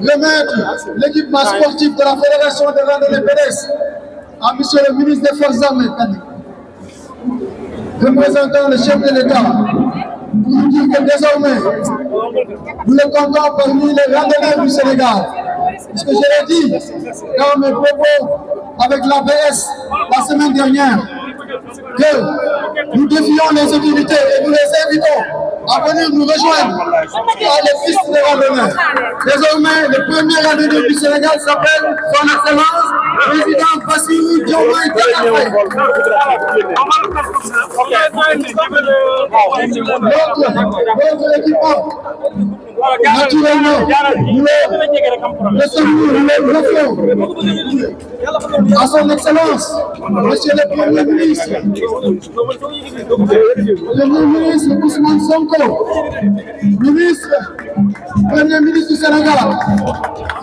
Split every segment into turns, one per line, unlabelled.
remettre l'équipement sportif de la Fédération de randonnée pédestre à Monsieur le ministre des Forces armées, représentant le chef de l'État, pour nous dire que désormais, nous le comptons parmi les randonneurs du Sénégal. Puisque je l'ai dit dans mes propos avec l'ABS la semaine dernière, que nous défions les autorités et nous les invitons à venir nous rejoindre. À les pistes de randonnée. Désormais, le premier randonneur du Sénégal s'appelle Son Excellence, président Bassirou Diomaye Notre naturellement, le à son Excellence, Monsieur le Premier ministre, le ministre Ousmane Sonko, ministre, Premier ministre du Sénégal,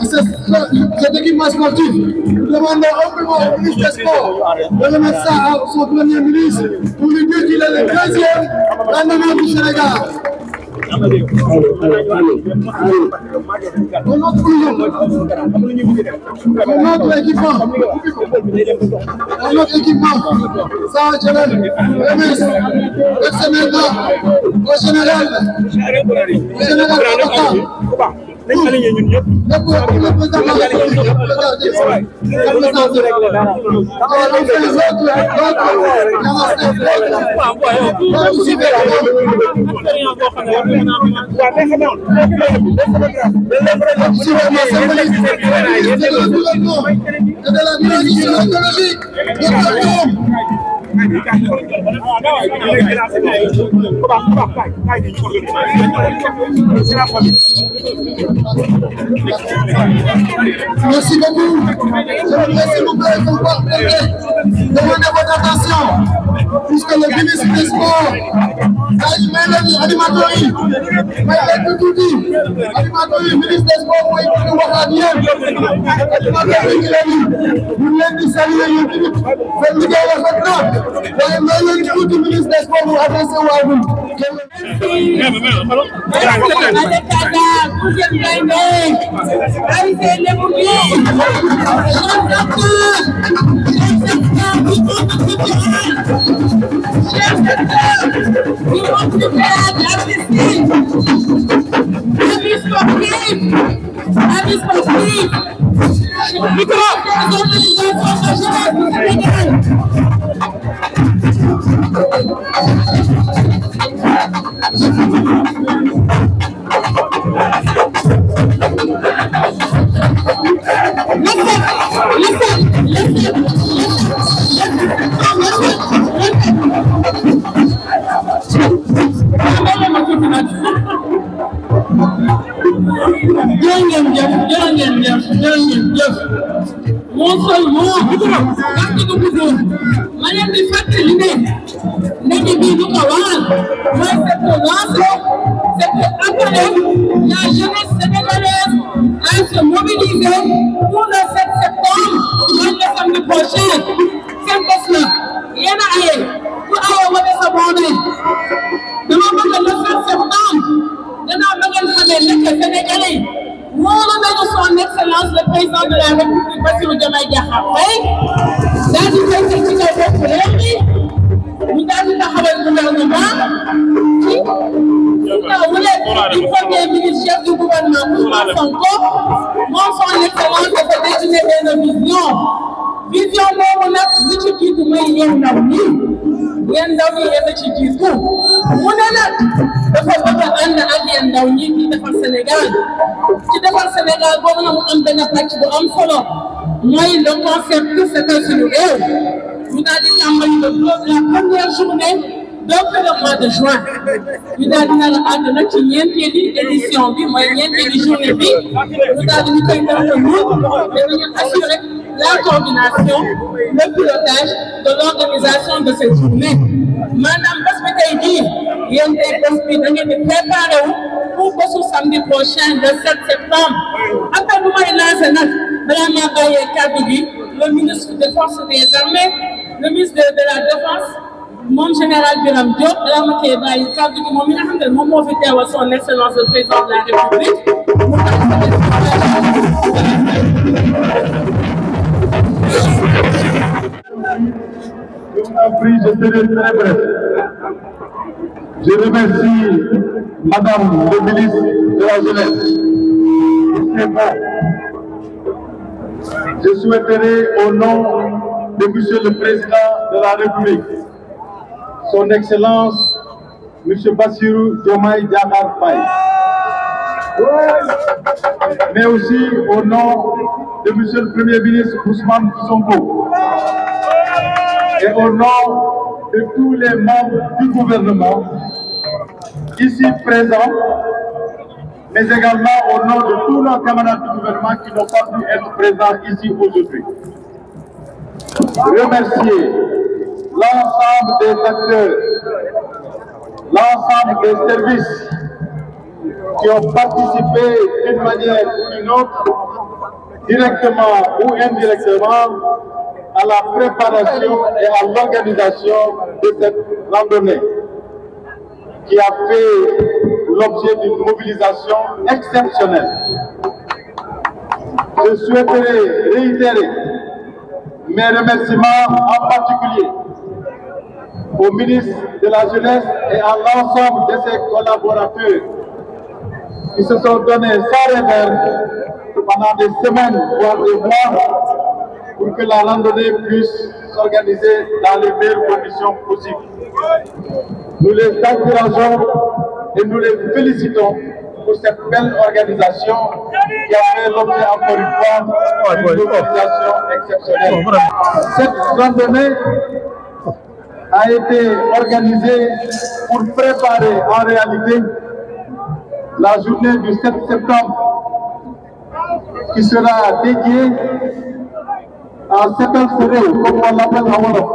et cet équipement sportif, nous demandons humblement au ministre des Sports de remettre ça à son Premier ministre pour lui dire qu'il est le deuxième randonneur du Sénégal. notre équipement, notre équipement, ça général, le ministre, le sénateur, le général, le général
nañ aligné ñun ñëpp.
lépp lépp lépp lépp lépp lépp lépp lépp lépp lépp Merci beaucoup. Merci beaucoup. Demandez votre attention, puisque le ministre des Sports a animé l'animatori. Mais avec tout dit, animatori, ministre des Sports, mooy ku ñu wax ak yéen. Animatori, il a dit, ñu leen di saluer yéen tamit. Ministre des
moo sol moo. ndax dugg góor ma leen di fàttali ne ko waral mooy c'est pour lancer c'est appeler la jeunesse sénégalaise à se mobiliser pour le 7 septembre mooy le samedi prochain seen bés la yéen a aye ku aye wane sa boone dama bëgg le 7 septembre danaa bëgg a xamee nekk Sénégalais wóolu nañu son excellence le président de la république Bassirou Diomaye Diakhar Faye daal di koy teg ci kaw bopp di premier ministre chef du gouvernement. Ousmane Sonko moom son excellence dafa décidé benn vision. Vision boobu nag li ci jiitu mooy yéen ndaw ñi. Yéen ndaw ñi yéen a ci jiitu. Mu ne nag dafa bëgg a ànd ak yéen ndaw ñi ci defar Sénégal. Ci defar Sénégal boobu na mu am benn pàcc bu am solo. Mooy le concept setal suñu réew. Ñu daal di tàmbali le la première journée donc le mois de juin ñu daal di nar a édition bi journée bi ñu assurer la coordination le pilotage de l'organisation de cette journée. Maanaam bés bi tey pour bésu samedi prochain le 7 septembre. Après bu le ministre des forces des armées le ministre de la défense moom général Birame Diop kàddu son excellence le président de la république.
Je remercie Madame le ministre de la Jeunesse. Je souhaiterais au nom de Monsieur le Président de la République son Excellence Monsieur Bassirou Diomaye Diakhar Faye, mais aussi au nom de Monsieur le Premier ministre Ousmane Sonko et au nom de tous les membres du gouvernement ici présents, mais également au nom de tous nos camarades du gouvernement qui n'ont pas pu être présents ici aujourd'hui. Remercier l'ensemble des acteurs, l'ensemble des services qui ont participé d'une manière ou d'une autre, directement ou indirectement, à la préparation et à l'organisation de cette randonnée qui a fait l'objet d'une mobilisation exceptionnelle. Je souhaiterais réitérer mes remerciements en particulier au ministre de la Jeunesse et à l'ensemble de ses collaborateurs qui se sont donnés sans réserve pendant des semaines, voire des mois, pour que la randonnée puisse s'organiser dans les meilleures conditions possibles. Nous les encourageons et nous les félicitons pour cette belle organisation qui a fait l'objet encore une fois d'une mobilisation exceptionnelle. Cette randonnée a été organisée pour préparer en réalité la journée du 7 septembre qui sera dédiée à Setal Seré, comme on l'appelle en Wolof.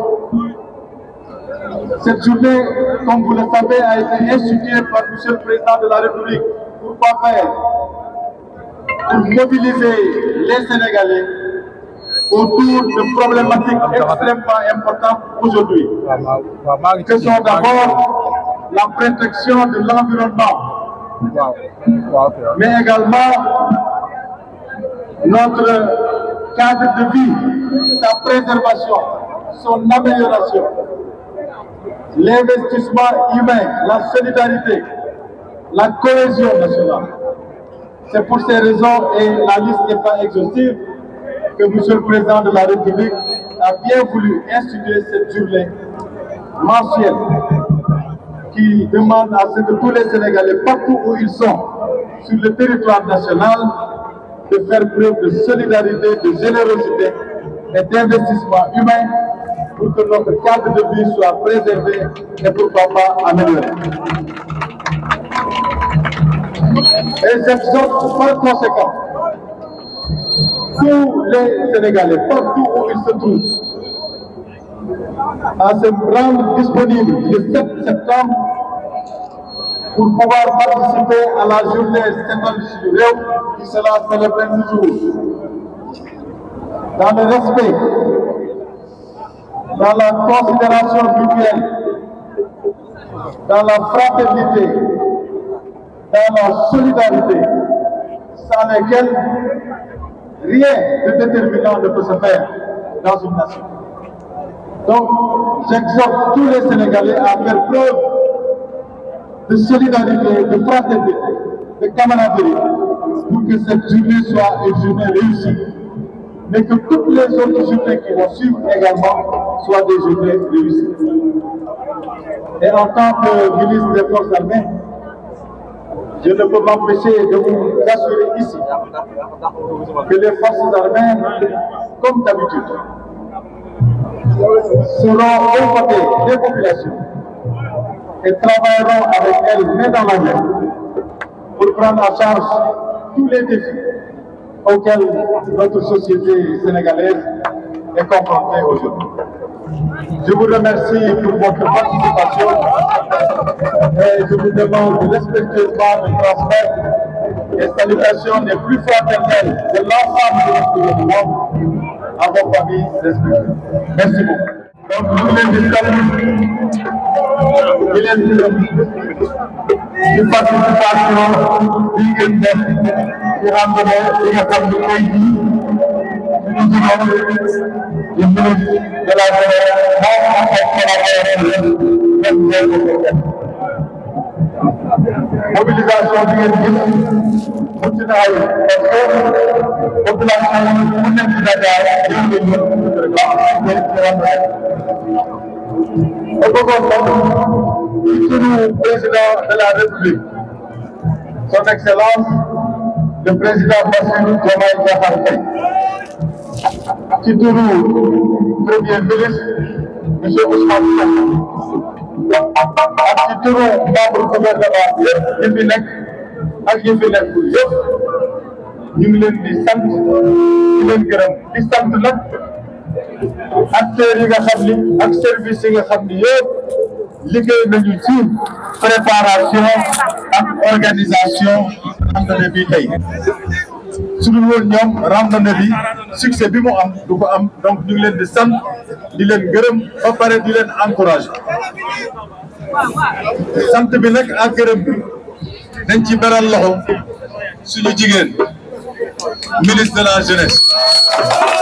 Cette journée, comme vous le savez, a été instituée par M. le Président de la République. Pourquoi faire? Pour mobiliser les Sénégalais autour de problématiques extrêmement importantes aujourd'hui, que sont d'abord la protection de l'environnement, mais également notre cadre de vie, sa préservation, son amélioration, l'investissement humain, la solidarité, la cohésion nationale. C'est pour ces raisons, et la liste n'est pas exhaustive, que M. le Président de la République a bien voulu instituer cette journée mensuelle qui demande à ce que tous les Sénégalais, partout où ils sont, sur le territoire national, de faire preuve de solidarité, de générosité et d'investissement humain pour que notre cadre de vie soit préservé et pourquoi pas amélioré. Et j'exhorte par conséquent tous les Sénégalais, partout où ils se trouvent, à se rendre disponibles le 7 septembre pour pouvoir participer à la journée Stéphane qui sera célébrée toujours. Dans le respect, dans la considération mutuelle, dans la fraternité, dans la solidarité, sans lesquelles rien de déterminant ne peut se faire dans une nation. Donc, j'exhorte tous les Sénégalais à faire preuve de solidarité, de fraternité, de camaraderie, pour que cette journée soit une journée réussie, mais que toutes les autres journées qui vont suivre également soient des journées réussies. Et en tant que ministre des Forces armées, je ne peux m'empêcher de vous assurer ici que les forces armées, comme d'habitude, seront aux côtés des populations et travailleront avec elles main dans la main pour prendre en charge tous les défis auxquels notre société sénégalaise est confrontée aujourd'hui. Je vous remercie pour votre participation et je vous demande respectueusement de transmettre les salutations les plus fraternelles de l'ensemble de notre gouvernement à vos familles respectives. Merci beaucoup. Donc, leen di sant di leen gërëm ci participation bi ngeen def ci randonnée bi nga xam ne tey jii du ministre de la jeunesse moom ak ay collaborateurs ñoom ñoo ko mobilisation bi ngeen gis mucc na ay parce que population yi mu nekk Dakar yéen ngeen ñëw ngeen ma bëggoon nag ci turu président de la République son excellence le président Bassirou Diomaye Diakhar Faye. Ci turu premier ministre monsieur Ousmane Sonko. Ak ci turu membre gouvernement yëpp yi fi nekk ak fi yëpp. Ñu ngi leen di sant di leen service yi nga xam ni yëpp liggéey préparation organisation bi su dul woon ñoom randonnée bi succès bi mu am du ko am. Donc ñu ngi leen di sant di leen gërëm ba pare di leen encourage sant bi nag ak gërëm bi dañ ci beral suñu jigéen ministre de la jeunesse.